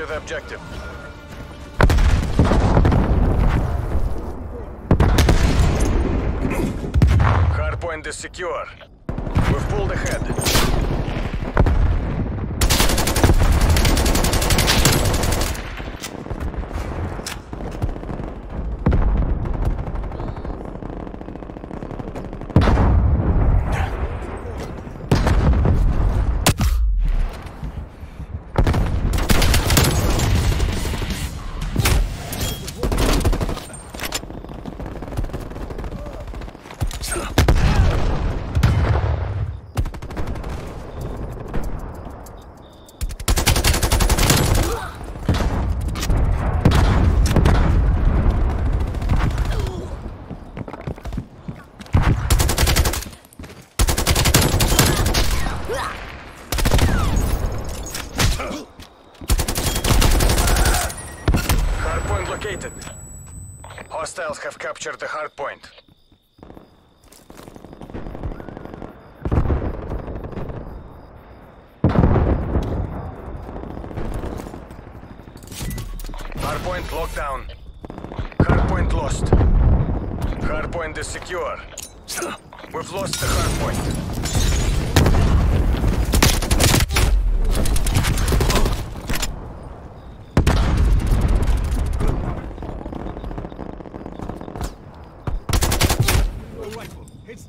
Capture the objective. Hardpoint is secure. We've pulled ahead. Hardpoint located. Hostiles have captured the hardpoint. Hardpoint locked down. Hardpoint lost. Hardpoint is secure. We've lost the hardpoint. Down.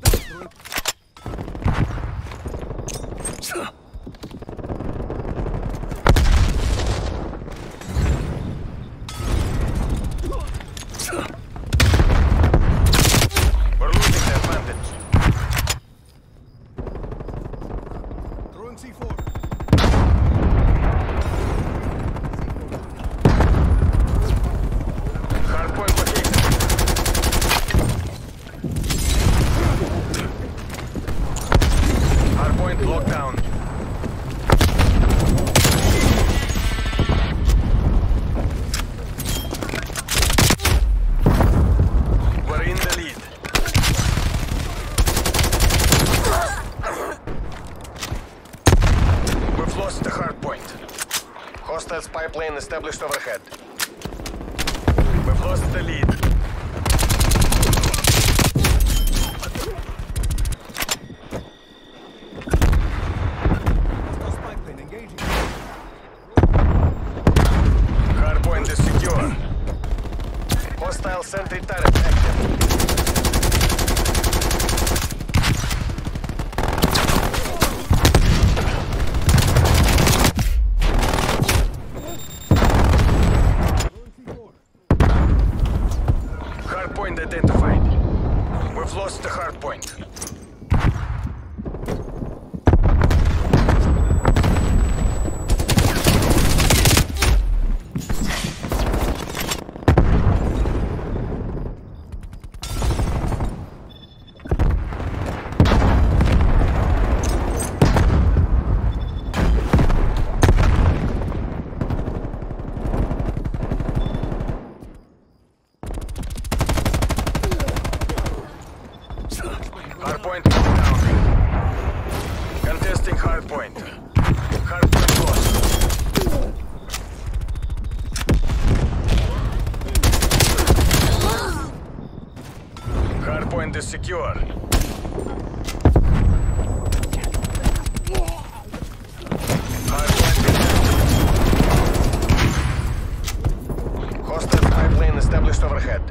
We're losing the advantage. Throwing C4. Established overhead. We've lost the lead. Identified. We've lost the hardpoint. Hardpoint down. Contesting hardpoint. Hardpoint lost. Hardpoint is secure. Hardpoint established overhead.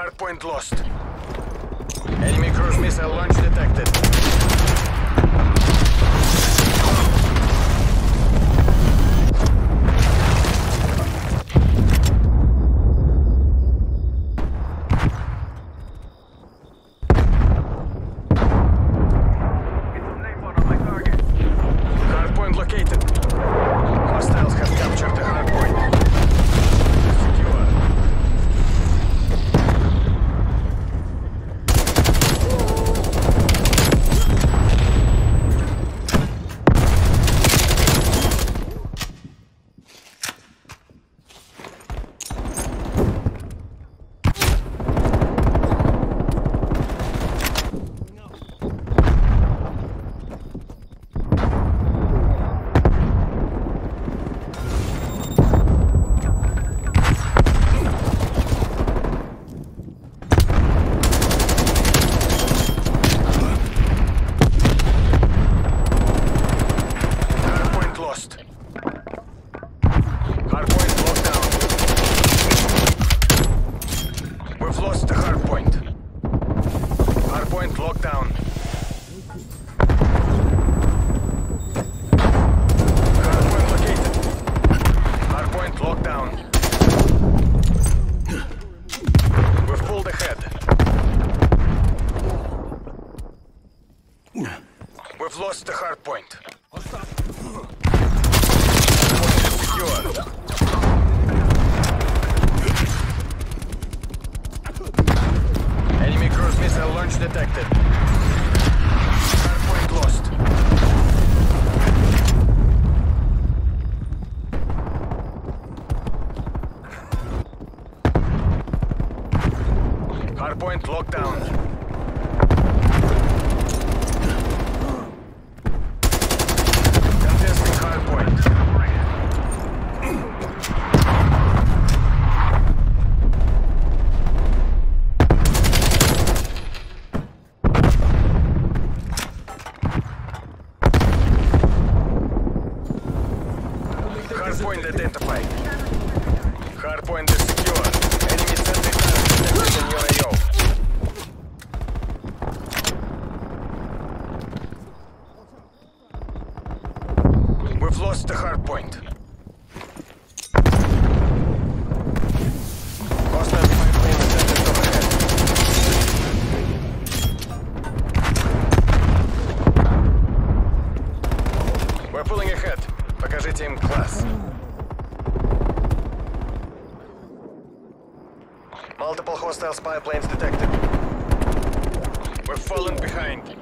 Hardpoint lost. Enemy cruise missile launch detected. checkpoint. Enemy cruise missile launch detected. Hardpoint is secure. Enemy sentry in your AO. We've lost the hardpoint. Hostile spy planes detected. We're falling behind.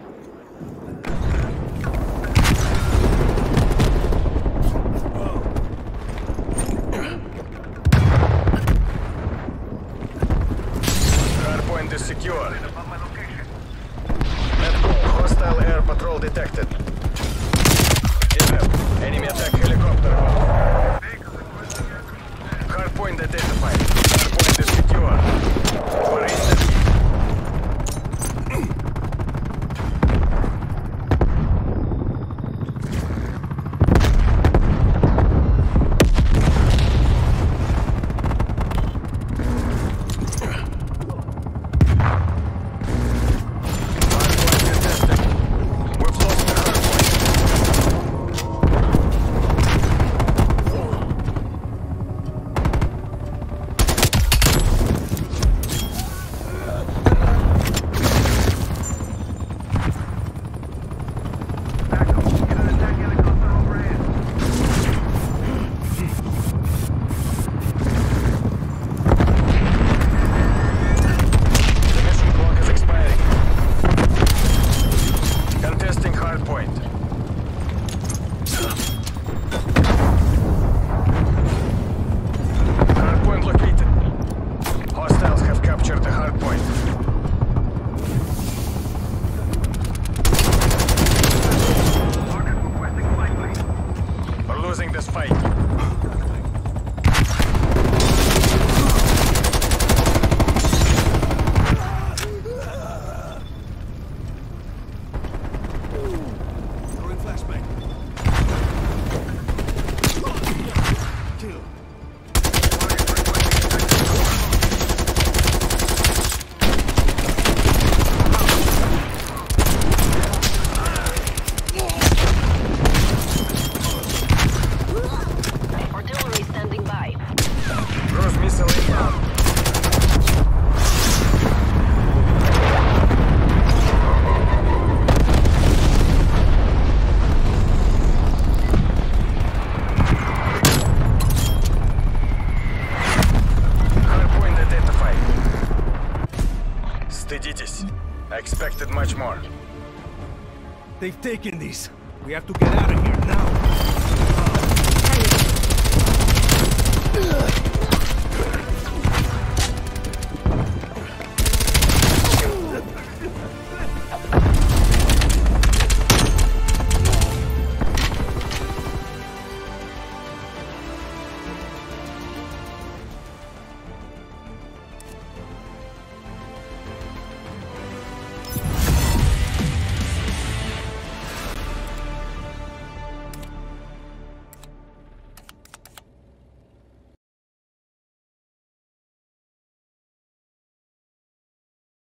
They've taken these. We have to get out of here now.